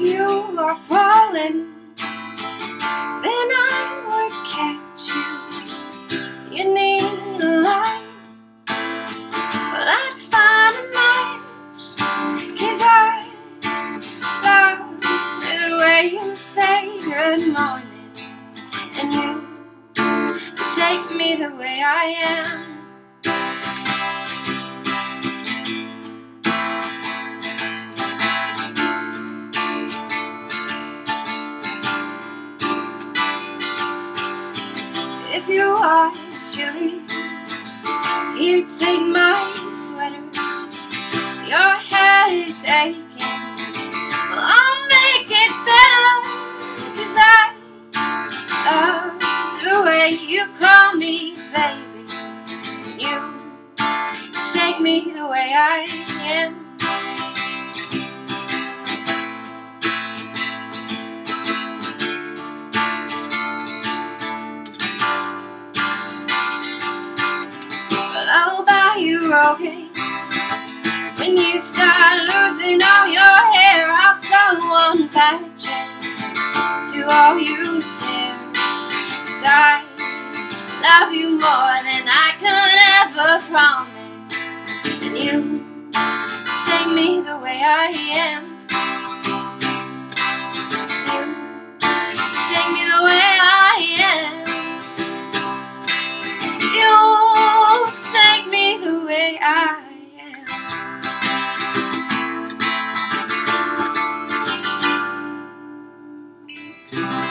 you are falling, then I would catch you. You need a light, well, I'd find a match. Cause I love the way you say good morning, and you take me the way I am. If you are chilly, here take my sweater. Your head is aching. Well, I'll make it better. Cause I love the way you call me, baby. You take me the way I am. You When you start losing all your hair I'll sew on patches To all you tear. Cause I love you more than I could ever promise. And you take me the way I am am.